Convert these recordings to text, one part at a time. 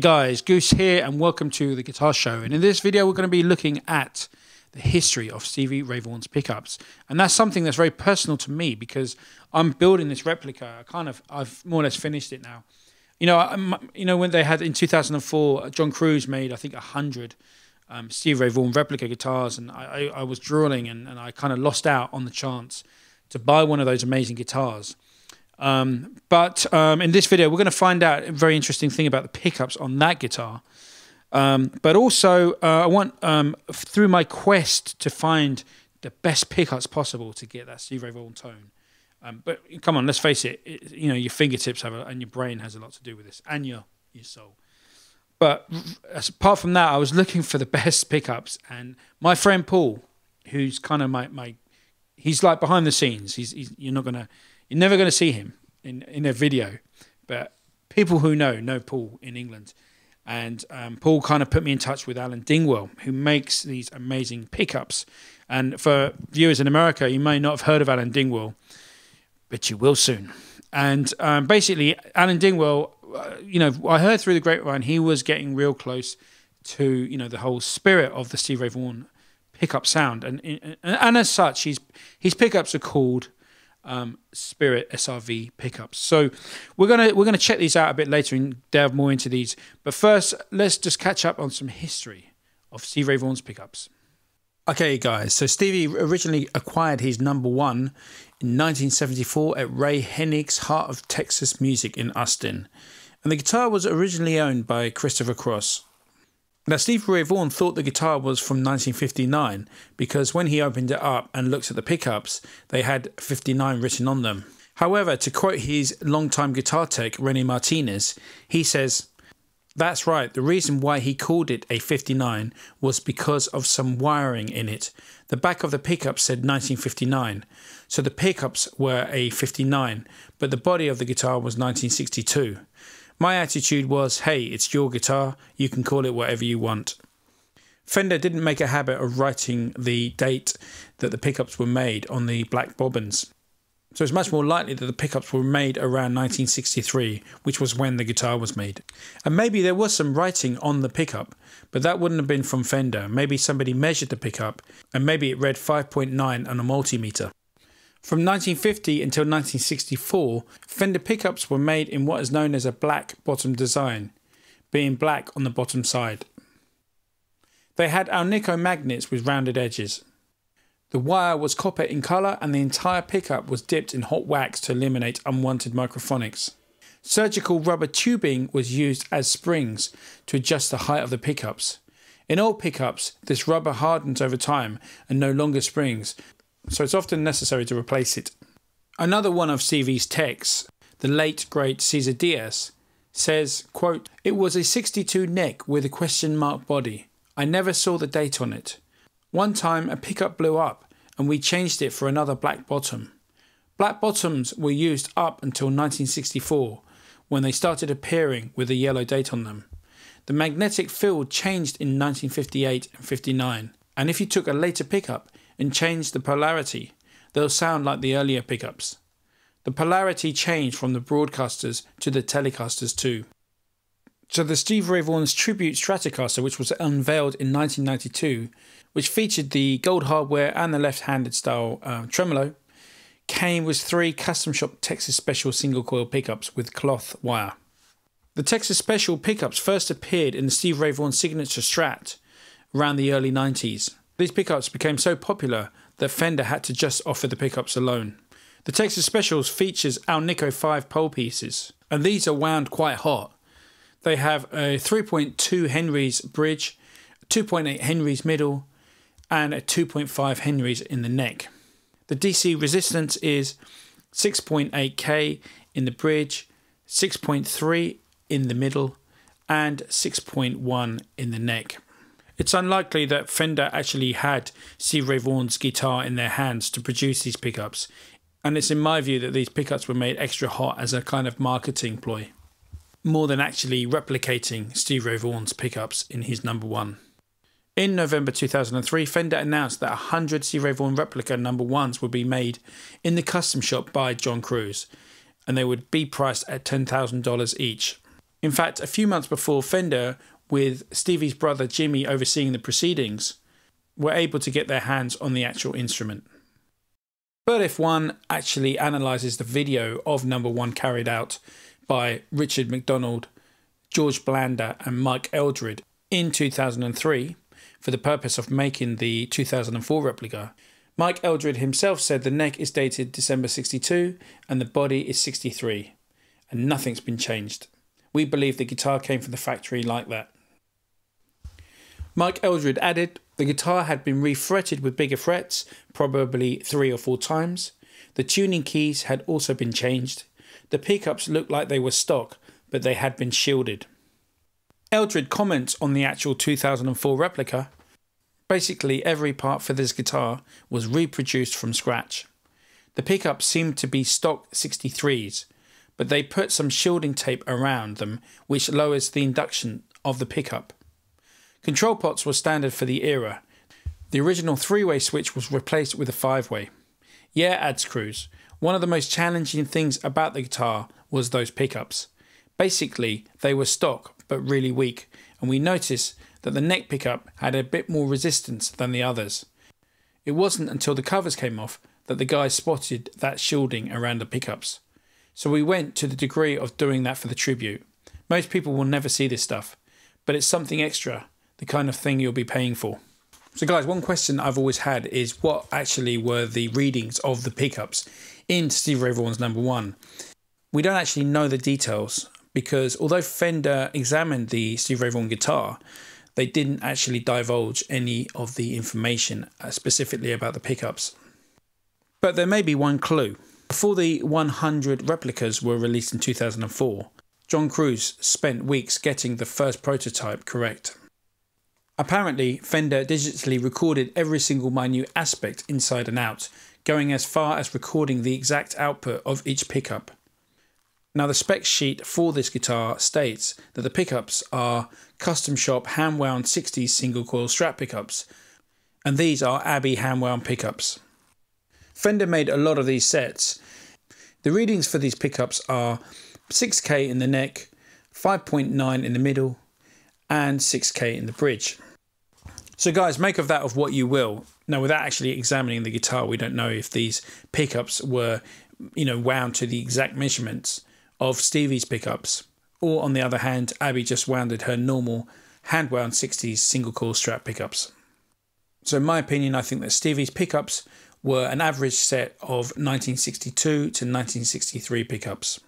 Guys, Goose here, and welcome to the Guitar Show. And in this video, we're going to be looking at the history of Stevie Ray Vaughan's pickups, and that's something that's very personal to me because I'm building this replica. I kind of, I've more or less finished it now. You know, I'm, you know when they had in 2004, John Cruz made I think hundred um, Stevie Ray Vaughan replica guitars, and I, I, I was drooling, and, and I kind of lost out on the chance to buy one of those amazing guitars. Um, but um, in this video, we're going to find out a very interesting thing about the pickups on that guitar. Um, but also, uh, I want um, through my quest to find the best pickups possible to get that Steve Ray Vaughan tone. Um, but come on, let's face it, it, You know, your fingertips have a, and your brain has a lot to do with this, and your your soul. But apart from that, I was looking for the best pickups, and my friend Paul, who's kind of my my, he's like behind the scenes. He's, he's you're not gonna you're never going to see him in, in a video, but people who know know Paul in England. And um, Paul kind of put me in touch with Alan Dingwall, who makes these amazing pickups. And for viewers in America, you may not have heard of Alan Dingwall, but you will soon. And um, basically, Alan Dingwall, uh, you know, I heard through the grapevine he was getting real close to you know the whole spirit of the Steve Ray Vaughan pickup sound, and and, and as such, his his pickups are called um, Spirit SRV pickups. So we're gonna we're gonna check these out a bit later and delve more into these. But first, let's just catch up on some history of Steve Ray Vaughan's pickups. Okay, guys. So Stevie originally acquired his number one in 1974 at Ray Hennig's Heart of Texas Music in Austin, and the guitar was originally owned by Christopher Cross. Now, Steve Ray Vaughan thought the guitar was from 1959 because when he opened it up and looked at the pickups, they had 59 written on them. However, to quote his longtime guitar tech, Rene Martinez, he says, That's right, the reason why he called it a 59 was because of some wiring in it. The back of the pickup said 1959, so the pickups were a 59, but the body of the guitar was 1962. My attitude was, hey, it's your guitar, you can call it whatever you want. Fender didn't make a habit of writing the date that the pickups were made on the black bobbins. So it's much more likely that the pickups were made around 1963, which was when the guitar was made. And maybe there was some writing on the pickup, but that wouldn't have been from Fender. Maybe somebody measured the pickup, and maybe it read 5.9 on a multimeter. From 1950 until 1964, Fender pickups were made in what is known as a black bottom design, being black on the bottom side. They had Alnico magnets with rounded edges. The wire was copper in colour and the entire pickup was dipped in hot wax to eliminate unwanted microphonics. Surgical rubber tubing was used as springs to adjust the height of the pickups. In old pickups, this rubber hardens over time and no longer springs, so it's often necessary to replace it. Another one of Stevie's texts, the late great Cesar Diaz, says, quote, It was a 62 neck with a question mark body. I never saw the date on it. One time a pickup blew up and we changed it for another black bottom. Black bottoms were used up until 1964 when they started appearing with a yellow date on them. The magnetic field changed in 1958 and 59, and if you took a later pickup, and change the polarity, they'll sound like the earlier pickups. The polarity changed from the broadcasters to the telecasters too. So the Steve Ray Vaughan's Tribute Stratocaster, which was unveiled in 1992, which featured the gold hardware and the left-handed style uh, tremolo, came with three custom shop Texas Special single coil pickups with cloth wire. The Texas Special pickups first appeared in the Steve Ray Vaughan Signature Strat around the early 90s. These pickups became so popular that Fender had to just offer the pickups alone. The Texas Specials features Alnico 5 pole pieces, and these are wound quite hot. They have a 3.2 Henry's bridge, 2.8 Henry's middle, and a 2.5 Henry's in the neck. The DC resistance is 6.8K in the bridge, 6.3 in the middle, and 6.1 in the neck. It's unlikely that Fender actually had Steve Ray Vaughan's guitar in their hands to produce these pickups, and it's in my view that these pickups were made extra hot as a kind of marketing ploy, more than actually replicating Steve Ray Vaughan's pickups in his number one. In November 2003, Fender announced that 100 Steve Ray Vaughan replica number ones would be made in the custom shop by John Cruz, and they would be priced at $10,000 each. In fact, a few months before Fender, with Stevie's brother Jimmy overseeing the proceedings, were able to get their hands on the actual instrument. But if one actually analyzes the video of number one carried out by Richard McDonald, George Blanda, and Mike Eldred in 2003 for the purpose of making the 2004 replica, Mike Eldred himself said the neck is dated December 62 and the body is 63, and nothing's been changed. We believe the guitar came from the factory like that. Mike Eldred added the guitar had been refretted with bigger frets, probably three or four times. The tuning keys had also been changed. The pickups looked like they were stock, but they had been shielded. Eldred comments on the actual 2004 replica. Basically, every part for this guitar was reproduced from scratch. The pickups seemed to be stock 63s, but they put some shielding tape around them, which lowers the induction of the pickup. Control pots were standard for the era. The original three way switch was replaced with a five way. Yeah, adds Cruz. One of the most challenging things about the guitar was those pickups. Basically, they were stock but really weak, and we noticed that the neck pickup had a bit more resistance than the others. It wasn't until the covers came off that the guys spotted that shielding around the pickups. So we went to the degree of doing that for the tribute. Most people will never see this stuff, but it's something extra the kind of thing you'll be paying for. So, guys, one question I've always had is what actually were the readings of the pickups in Steve Ray Vaughan's number one? We don't actually know the details because although Fender examined the Steve Ray Vaughan guitar, they didn't actually divulge any of the information uh, specifically about the pickups. But there may be one clue. Before the 100 replicas were released in 2004, John Cruz spent weeks getting the first prototype correct. Apparently, Fender digitally recorded every single minute aspect inside and out, going as far as recording the exact output of each pickup. Now, the spec sheet for this guitar states that the pickups are custom shop hand wound 60s single coil Strat pickups, and these are Abby hand wound pickups. Fender made a lot of these sets. The readings for these pickups are 6k in the neck, 5.9 in the middle, and 6k in the bridge. So, guys, make of that of what you will. Now, without actually examining the guitar, we don't know if these pickups were, you know, wound to the exact measurements of Stevie's pickups, or on the other hand, Abby just wounded her normal hand wound 60s single coil Strat pickups. So, in my opinion, I think that Stevie's pickups were an average set of 1962 to 1963 pickups.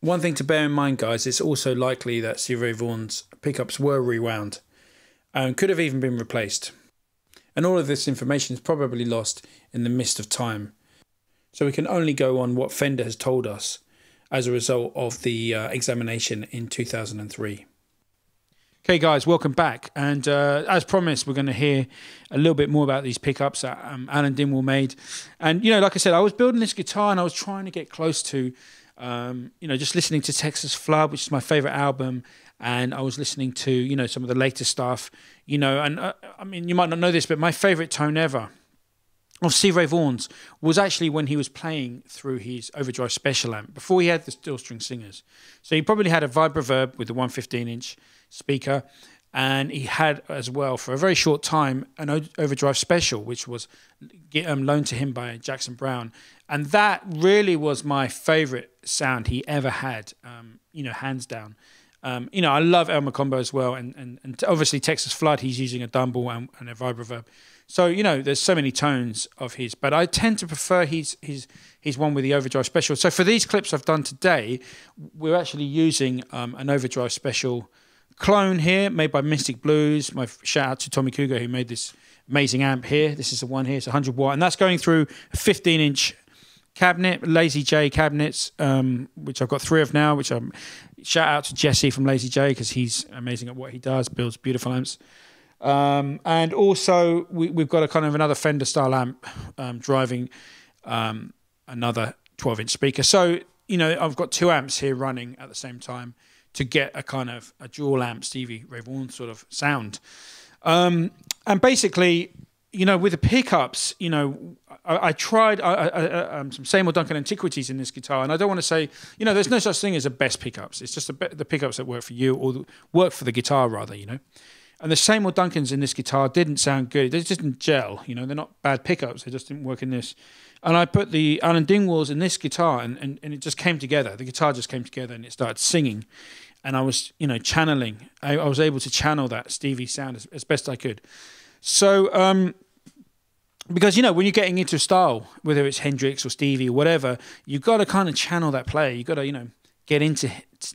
One thing to bear in mind, guys, it's also likely that Stevie Vaughan's pickups were rewound and could have even been replaced. And all of this information is probably lost in the mist of time. So we can only go on what Fender has told us as a result of the uh, examination in 2003. Okay, guys, welcome back. And uh, as promised, we're going to hear a little bit more about these pickups that um, Alan Dingwall made. And, you know, like I said, I was building this guitar and I was trying to get close to, um, you know, just listening to Texas Flood, which is my favorite album, and I was listening to you know some of the later stuff, you know, and uh, I mean you might not know this, but my favorite tone ever of Steve Ray Vaughan's was actually when he was playing through his overdrive special amp before he had the steel string singers. So he probably had a Vibroverb with the 115 inch speaker, and he had as well for a very short time an overdrive special, which was um, loaned to him by Jackson Browne, and that really was my favorite sound he ever had. Um, you know, hands down. Um, you know, I love El Mocambo as well, and, and, and obviously Texas Flood, he's using a Dumble and, and a Vibroverb. So you know, there's so many tones of his, but I tend to prefer his his his one with the overdrive special. So for these clips I've done today, we're actually using um, an overdrive special clone here, made by Mystic Blues. My shout out to Tommy Cougar who made this amazing amp here. This is the one here, it's 100 watt, and that's going through a 15 inch cabinet, Lazy J cabinets, um, which I've got three of now. Which I'm shout out to Jesse from Lazy J because he's amazing at what he does, builds beautiful amps. Um, and also we, have got a kind of another Fender style amp um, driving um, another 12 inch speaker. So you know I've got two amps here running at the same time to get a kind of a dual amp Stevie Ray Vaughan sort of sound. Um, and basically, you know, with the pickups, you know, I, I tried I, I, um, some Seymour Duncan antiquities in this guitar, and I don't want to say, you know, there's no such thing as the best pickups. It's just the, the pickups that work for you or work for the guitar, rather, you know. And the Seymour Duncans in this guitar didn't sound good. They just didn't gel. You know, they're not bad pickups. They just didn't work in this. And I put the Alan Dingwalls in this guitar, and, and, and it just came together. The guitar just came together, and it started singing. And I was, you know, channeling. I, I was able to channel that Stevie sound as, as best I could. So, um, because you know when you're getting into a style, whether it's Hendrix or Stevie or whatever, you've got to kind of channel that player. You've got to, you know, get into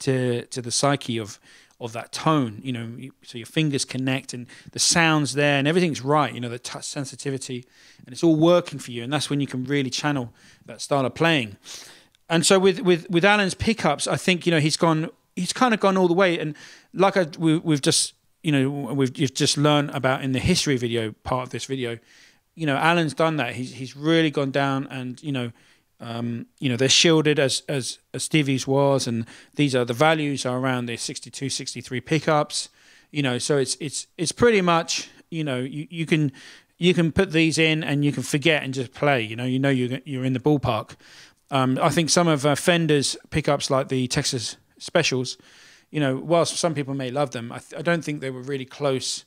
to to the psyche of of that tone. You know, so your fingers connect and the sounds there and everything's right. You know, the touch sensitivity and it's all working for you, and that's when you can really channel that style of playing. And so with with with Alan's pickups, I think you know he's gone. He's kind of gone all the way, and like I, we, we've just you know we've you've just learned about in the history video part of this video you know, Alan's done that. He's he's really gone down, and you know, um, you know, they're shielded as as as Stevie's was, and these are the values are around the 62, 63 pickups. You know, so it's it's it's pretty much you know you, you can you can put these in and you can forget and just play. You know, you know you're you're in the ballpark. Um, I think some of uh, Fender's pickups, like the Texas Specials, you know, whilst some people may love them, I, I don't think they were really close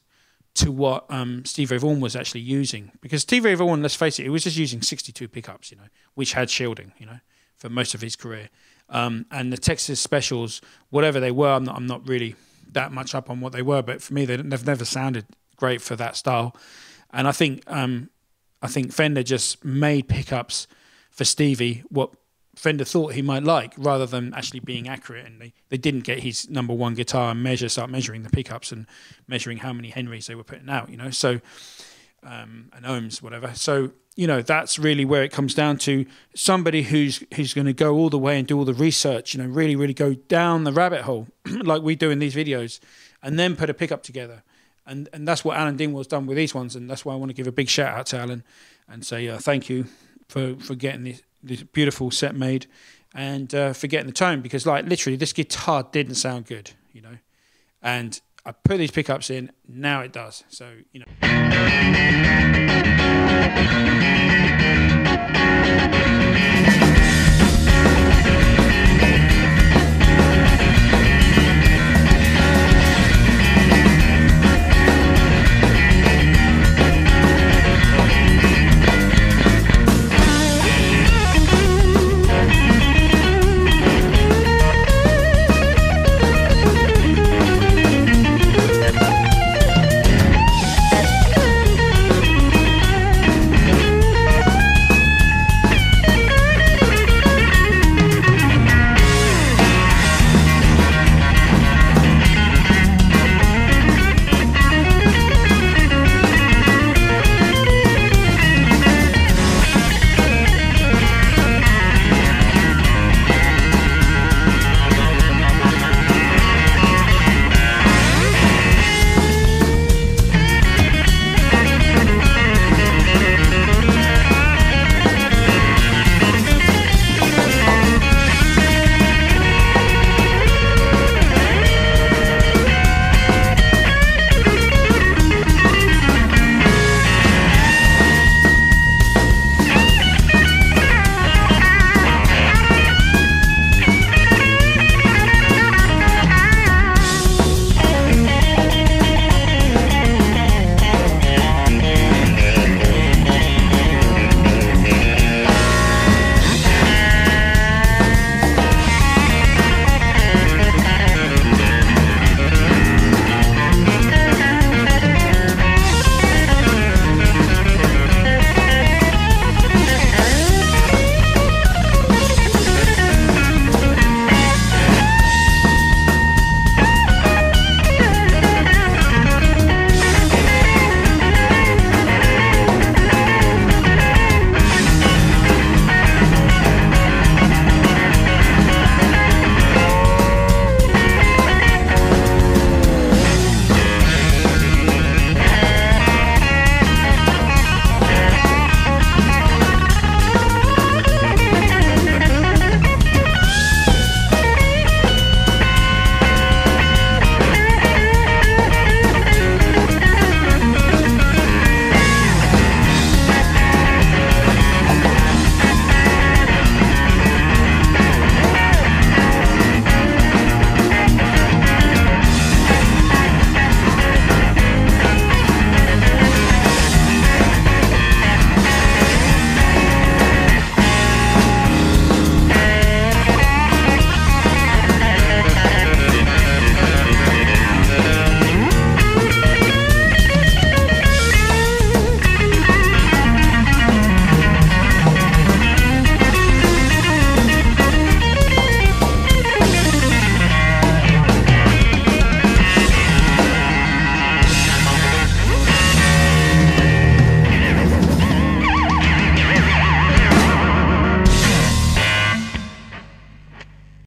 to what um, Steve Ray Vaughan was actually using. Because Steve Ray Vaughan, let's face it, he was just using 62 pickups, you know, which had shielding, you know, for most of his career. Um, and the Texas Specials, whatever they were, I'm not, I'm not really that much up on what they were, but for me, they've never sounded great for that style. And I think um, I think Fender just made pickups for Stevie what Fender thought he might like, rather than actually being accurate. And they, they didn't get his number one guitar and measure, start measuring the pickups and measuring how many Henrys they were putting out, you know. So, um, and ohms, whatever. So, you know, that's really where it comes down to somebody who's who's going to go all the way and do all the research, you know, really, really go down the rabbit hole like we do in these videos, and then put a pickup together. And and that's what Alan Dingwall's done with these ones, and that's why I want to give a big shout out to Alan and say uh, thank you for for getting this this beautiful set made, and uh, forgetting the tone because like literally this guitar didn't sound good, you know, and I put these pickups in, now it does. So you know.